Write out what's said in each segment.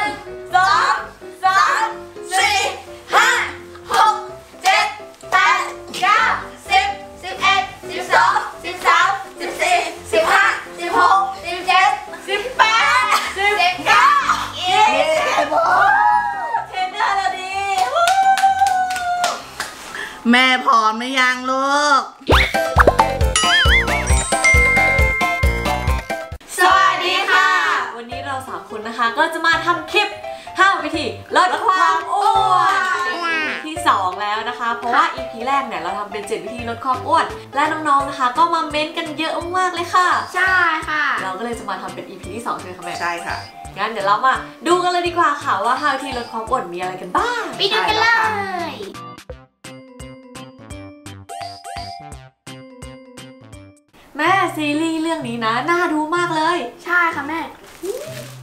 นึ่งสองสามสี่ห้าหกเจ็ดแปดเก้าสิบสิบเอ็ดสิบสองสิบสามสิบสี่สิบห้าสิบหกสิบเจ็ดสิบแปดสิบเก้ายี่สิบเทรนเนอร์เราดีแม่พร้อมหรือยังลูก คนนะคะก็จะมาทำคลิป5วิธีลดความอ้วนที่ 2 แล้วนะคะ เพราะว่า EP แรกเนี่ยเราทำเป็น7วิธีลดความอ้วน และน้องๆนะคะ ก็มาเม้นต์กันเยอะมากๆเลยค่ะ ใช่ค่ะ เราก็เลยจะมาทำเป็น EP ที่2ใช่ไหมคะแม่ใช่ค่ะงั้นเดี๋ยวเรามาดูกันเลยดีกว่าค่ะว่า5วิธีลดความอ้วนมีอะไรกันบ้างไปดูกันเลยแม่ซีรีส์เรื่องนี้นะน่าดูมากเลย ใช่ค่ะแม่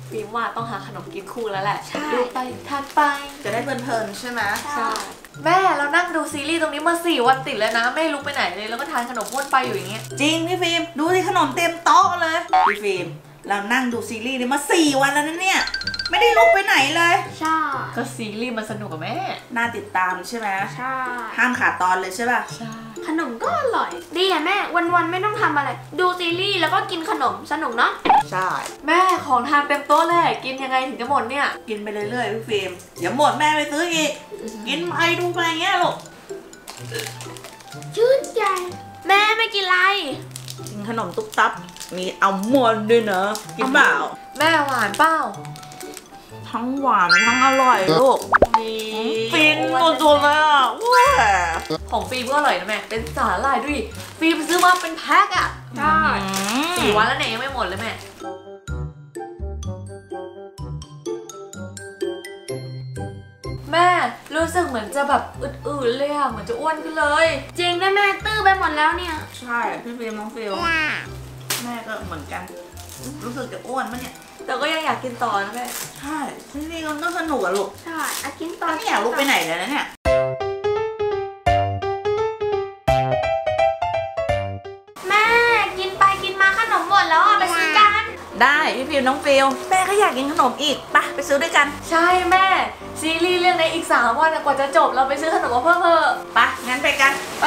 ฟิล์มว่าต้องหาขนมกินคู่แล้วแหละใช่ ดูไปทานไป จะได้เพลินๆใช่ไหมใช่ แม่เรานั่งดูซีรีส์ตรงนี้มาสี่วันติดแล้วนะไม่ลุกไปไหนเลยแล้วก็ทานขนมม้วนไปอยู่อย่างเงี้ยจริงพี่ฟิล์มดูที่ขนมเต็มโต๊ะเลยพี่ฟิล์มเรานั่งดูซีรีส์นี้มาสี่วันแล้วนะเนี่ยไม่ได้ลุกไปไหนเลย ใช่ก็ซีรีส์มันสนุกกับแม่น่าติดตามใช่ไหมใช่ห้ามขาดตอนเลยใช่ป่ะ ใช่ ขนมก็อร่อย ดีอะแม่ วันๆไม่ต้องทำอะไร ดูซีรีส์แล้วก็กินขนมสนุกเนาะ ใช่ แม่ของทานเต็มโต๊ะเลย กินยังไงถึงจะหมดเนี่ย กินไปเรื่อยๆพี่ฟิล์มเดี๋ยวหมดแม่ไปซื้ออีก กินไปดูไปอย่างเงี้ยลูกชื่นใจ แม่ไม่กินอะไรกินขนมตุ๊บตับ มีอัลมอนด์ด้วยเนอะกินเปล่า แม่หวานเปล่า ทั้งหวานทั้งอร่อยลูกนี่ฟินสุดๆเลยอะว้า ของฟิล์มก็อร่อยนะแม่ เป็นสาหร่ายด้วย ฟิล์มซื้อมาเป็นแพ็คอะใช่สี่วันแล้วเนี่ยยังไม่หมดเลยแม่แม่รู้สึกเหมือนจะแบบอืดๆเลยอะเหมือนจะอ้วนขึ้นเลย จริงนะแม่ตื้อไปหมดแล้วเนี่ย ใช่พี่ฟิล์มน้องฟิวส์แม่ก็เหมือนกัน รู้สึกจะอ้วนมั้ยเนี่ยแต่ก็ยังอยากกินต่อนะแม่ใช่ซีรีส์มันก็สนุกอะลูกใช่อากินตอนไม่อยากลุกไปไหนเลยนะเนี่ย ได้พี่ฟิล์มน้องฟิวส์แม่ก็อยากกินขนมอีกไปไปซื้อด้วยกัน ใช่แม่ ซีรีส์เรื่องนี้อีก 3 วันอะกว่าจะจบเราไปซื้อขนมมาเพิ่มเถอะไปงั้นไปกันไป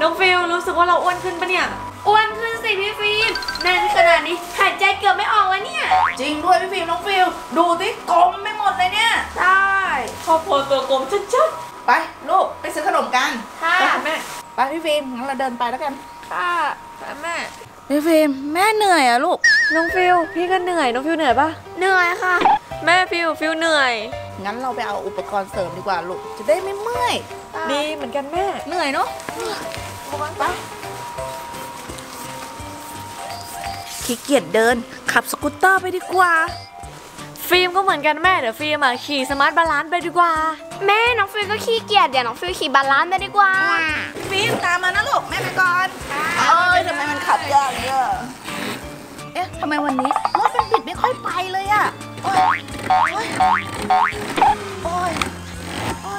น้องฟิวส์รู้สึกว่าเราอ้วนขึ้นปะเนี่ยอ้วนขึ้นสิพี่ฟิล์มแน่นขนาดนี้หายใจเกือบไม่ออกแล้วเนี่ย จริงด้วยพี่ฟิล์มน้องฟิวส์ดูสิกลมไปหมดเลยเนี่ย ใช่ครอบครัวตัวกลมชัดไปลูกไปซื้อขนมกันค่ะๆไปค่ะแม่ ไปพี่ฟิล์มงั้นเราเดินไปแล้วกัน ค่ะไปแม่ พี่ฟิล์มแม่เหนื่อยอะลูก น้องฟิวส์พี่ก็เหนื่อย น้องฟิวส์เหนื่อยปะเหนื่อยค่ะ แม่ฟิวส์ฟิวส์เหนื่อย งั้นเราไปเอาอุปกรณ์เสริมดีกว่าลูก จะได้ไม่เมื่อย ดีเหมือนกันแม่ เหนื่อยเนาะไปขี้เกียจเดิน ขับสกูตเตอร์ไปดีกว่า ฟิล์มก็เหมือนกันแม่ เดี๋ยวฟิล์มอะขี่ smart balance ไปดีกว่า แม่น้องฟิวส์ก็ขี้เกียจเดี๋ยวน้องฟิวส์ขี่ balance ไปดีกว่า ฟิล์มตามมานะลูกแม่ไปก่อนเอ้ยทำไมมันขับยากเนี่ยเอ๊ะทำไมวันนี้รถมันบิดไม่ค่อยไปเลยอะโอ๊ยโอ๊ยโอ๊ยโอ๊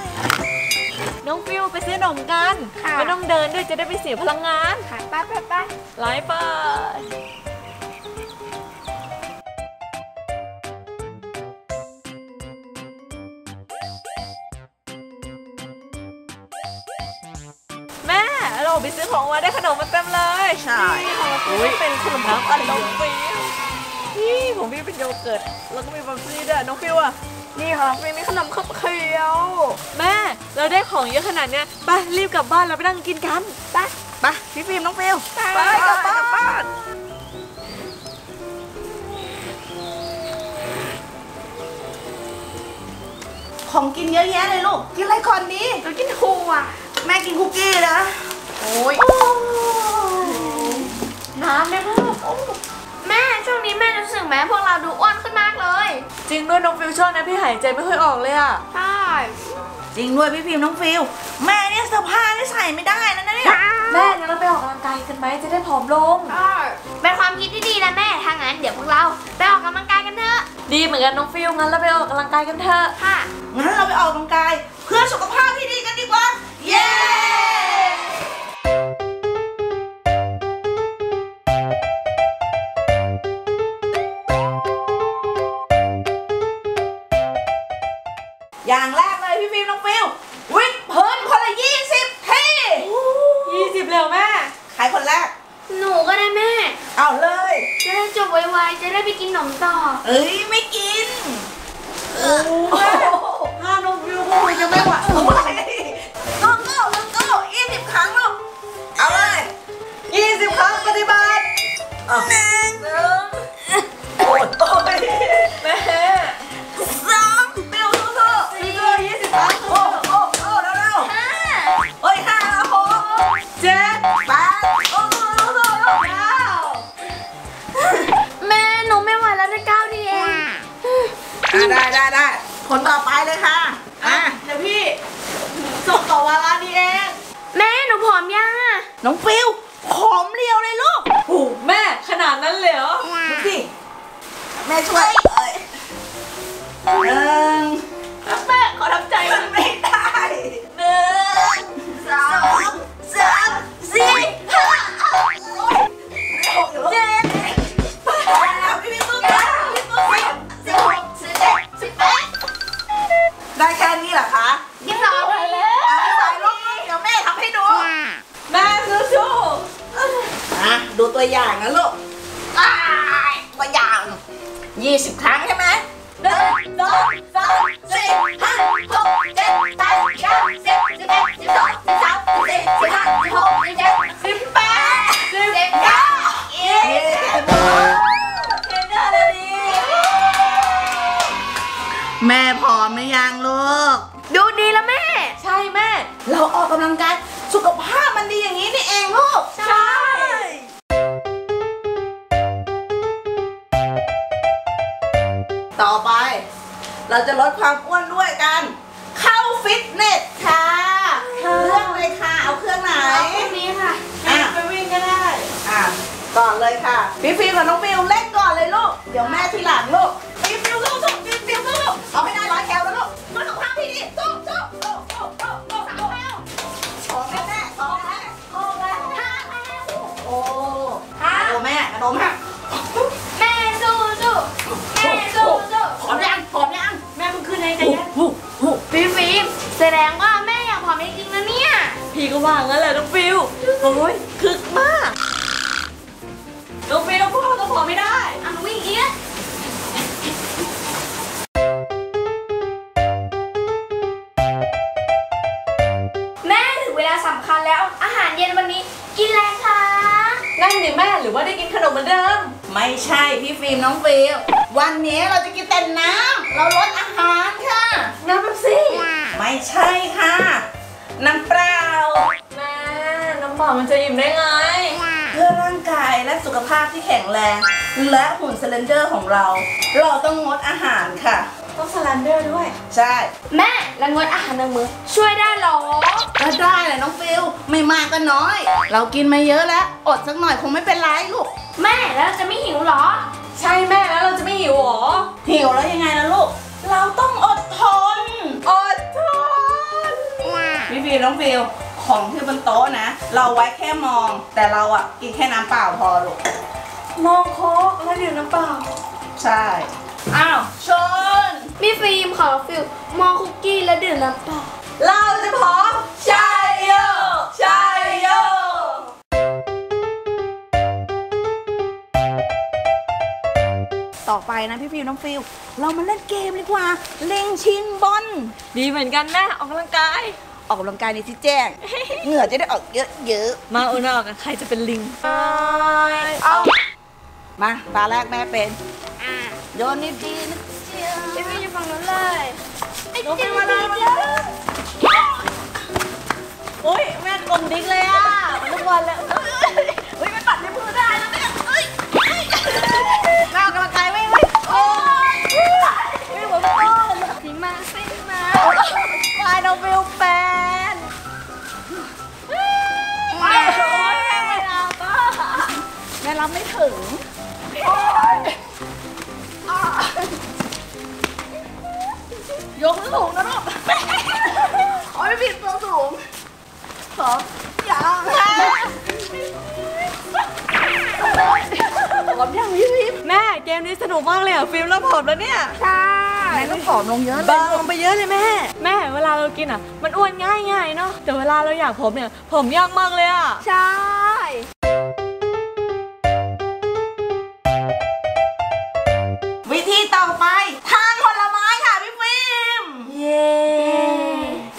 ยน้องฟิลไปซื้อขนมกันค่ะไม่ต้องเดินด้วยจะได้ไปเสียพลังงานค่ะไปไปไปไลฟ์ไป ไปซื้อของมาได้ขนมมาเต็มเลยใช่นี่ของฟิลเป็นขนมน้ำอัดลมฟิลนี่ของพี่เป็นโยเกิร์ตแล้วก็มีบัฟฟี่ด้วยน้องฟิวส์อะนี่ค่ะฟิวส์มีขนมขบเคี้ยวแม่เราได้ของเยอะขนาดเนี้ยไปรีบกลับบ้านเราไปนั่งกินกันไปไปพี่ฟิล์มน้องฟิวส์ไปกลับบ้านกลับบ้านของกินเยอะแยะเลยลูก กินอะไรก่อนดีเรากินถั่วแม่กินคุกกี้นะ โอ้ยน้ำเลยพ่อแม่ช่วงนี้แม่รู้สึกไหมพวกเราดูอ้วนขึ้นมากเลย จริงด้วยน้องฟิวช่วงนะพี่หายใจไม่ค่อยออกเลยอะใช่จริงด้วยพี่ฟิล์มน้องฟิลแม่เนี่ยเสื้อผ้านี่ใส่ไม่ได้นะเนี่ยแม่งั้นเราไปออกกำลังกายกันไหมจะได้ผอมลงใช่เป็นความคิดที่ดีนะแม่ถ้างั้นเดี๋ยวพวกเราไปออกกำลังกายกันเถอะ ดีเหมือนกันน้องฟิวงั้นเราไปออกกำลังกายกันเถอะค่ะงั้นเราไปออกกำลังกายเพื่อสุขภาพ อย่างแรกเลยพี่ฟิล์มน้องฟิลวิดพื้นคนละยี่สิบทียี่สิบเร็วแม่ใครคนแรก หนูก็ได้แม่ เอาเลย จะได้จบไวๆ จะได้ไปกินขนมต่อ เอ้ยไม่กินเออห้าน้องฟิวพวกมึงจะไม่ไหวโอ้ยน้องก็น้องก็ยี่สิบครั้งลูกเอาเลยยี่สิบครั้งปฏิบัติ ยัง ต่อไป เราจะลดความอ้วนด้วยกัน เข้าฟิตเนสค่ะเครื่องเลยค่ะ เอาเครื่องไหนพรุ่งนี้ค่ะอะไปวิ่งก็ได้ อะก่อนเลยค่ะพี่ฟิล์มกับน้องฟิวส์เล่นก่อนเลยลูก เดี๋ยวแม่ทีหลังลูกฟิล์มฟิวส์สู้สู้ฟิล์มฟิลสู้ โอ้ยคึกมากน้องฟิวพวกเราต้องพอไม่ได้อะหนูวิ่งอีกแม่ถึงเวลาสำคัญแล้ว อาหารเย็นวันนี้กินอะไรคะนั่นดิแม่หรือว่าได้กินขนมเหมือนเดิม ไม่ใช่พี่ฟิล์มน้องฟิลวันนี้เราจะกินแต่น้ำเราลดอาหารค่ะ น้ำมันสิไม่ใช่ค่ะ มันจะอิ่มได้ไง เพื่อร่างกายและสุขภาพที่แข็งแรง และหุ่น slender ของเรา เราต้องงดอาหารค่ะ ต้อง slender ด้วย ใช่ แม่แล้วงดอาหารในมื้อช่วยได้เหรอก็ได้แหละน้องฟิวส์ไม่มากก็น้อย เรากินมาเยอะแล้ว อดสักหน่อยคงไม่เป็นไรลูก แม่แล้วเราจะไม่หิวเหรอ ใช่แม่แล้วเราจะไม่หิวหรอ หิวแล้วยังไงล่ะลูก เราต้องอดทน อดทนพี่ฟิล์มน้องฟิวส์ ของที่บนโต๊ะนะ เราไว้แค่มอง แต่เราอะกินแค่น้ำเปล่าพอลูกมองโค้กแล้วดื่มน้ำเปล่า ใช่ อ้าวชนพี่ฟิล์มของฟิวส์มองคุกกี้และดื่มน้ำเปล่า เราจะพร้อมใช่โยใช่โยต่อไปนะพี่ฟิวน้องฟิว เรามาเล่นเกมดีกว่า เล็งชิงบอลดีเหมือนกันแม่ออกกำลังกาย ออกกำลังกายในที่แจ้ง เหงื่อจะได้ออกเยอะมาอุณาออกกันใครจะเป็นลิงๆเอามาตาแรกแม่เป็นโยนนิดดีนะเจียวพี่ฟิล์มอยู่ฝั่งนู้นเลยน้องฟิวมาเลยมาเลยอุ้ยแม่กลมดิ๊กเลยอะมาทุกวันเลยเฮ้ยไม่ปัดในมือได้แล้วเนี่ยเฮ้ยแม่ออกกำลังกายไม่ไหมโอ้ยไม่เหมือนต้นสิมาสิมาวายน้องฟิวแฟน รับไม่ถึงยกสูงนะลูกโอ้ยผิดตัวสูงสองอย่างแม่เกมนี้สนุกมากเลยอะฟิล์มแล้วผอมแล้วเนี่ยค่ะไหนลูกผอมลงเยอะเลยบางลงไปเยอะเลยแม่ แม่เวลาเรากินอะ มันอ้วนง่ายง่ายๆเนาะแต่เวลาเราอยากผมเนี่ยผมยากมากเลยอะ ใช่ ต่อไปทานผลไม้ค่ะพี่ฟิล์มเย้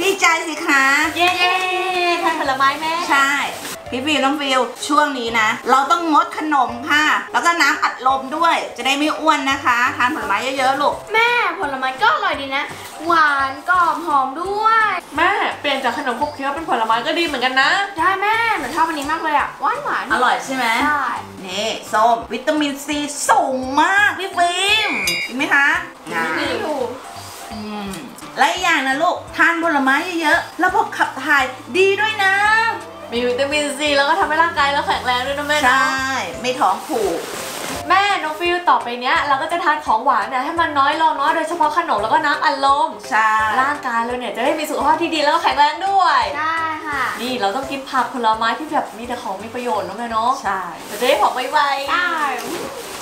ดีใจสิคะ เย้ทานผลไม้แม่ ใช่ พี่ฟิวน้องฟิวช่วงนี้นะ เราต้องงดขนมค่ะ แล้วก็น้ำอัดลมด้วย จะได้ไม่อ้วนนะคะ ทานผลไม้เยอะๆลูก แม่ผลไม้ก็อร่อยดีนะ หวานกรอบหอมด้วย แม่เปลี่ยนจากขนมขบเคี้ยวเป็นผลไม้ก็ดีเหมือนกันนะ ได้แม่หนูชอบอันนี้มากเลยอะหวานหวานอร่อยใช่ไหมใช่นี่ส้มวิตามินซีสูงมากพี่ฟิล์มกินไหมคะนะนี่อยู่อืมและอีกอย่างนะลูกทานผลไม้เยอะๆระบบขับถ่ายดีด้วยนะ มีวิตามินซีแล้วก็ทำให้ร่างกายเราแข็งแรงด้วยนะแม่ใชเนาะ่ ไม่ท้องผูก แม่น้องฟิวต่อไปเนี้ยเราก็จะทานของหวานเนี่ยให้มันน้อยลงเนาะโดยเฉพาะขนมแล้วก็น้ำอัดลมใช่ ร่างกายเราเนี่ยจะได้มีสุขภาพที่ดีแล้วก็แข็งแรงด้วย ได้ค่ะ นี่เราต้องกินผักผลไม้ที่แบบมีแต่ของมีประโยชน์นะแม่เนาะใช่ เราจะได้ผอมไวได้ ๆ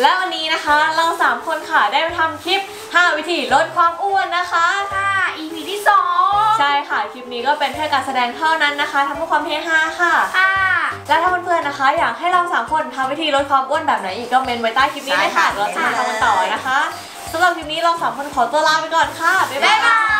และวันนี้นะคะเราสามคนค่ะได้มาทำคลิป 5 วิธีลดความอ้วนนะคะค่ะ EP ที่สองใช่ค่ะ คลิปนี้ก็เป็นแค่การแสดงเท่านั้นนะคะทำเพื่อความเฮฮาค่ะค่ะและถ้าเพื่อนๆนะคะ อยากให้เราสามคนทำวิธีลดความอ้วนแบบไหนอีกก็เมนไว้ใต้คลิปนี้เลยค่ะใช่ค่ะเราจะมาทำกันต่อนะคะสำหรับคลิปนี้เราสามคนขอตัวลาไปก่อนค่ะบ๊ายบาย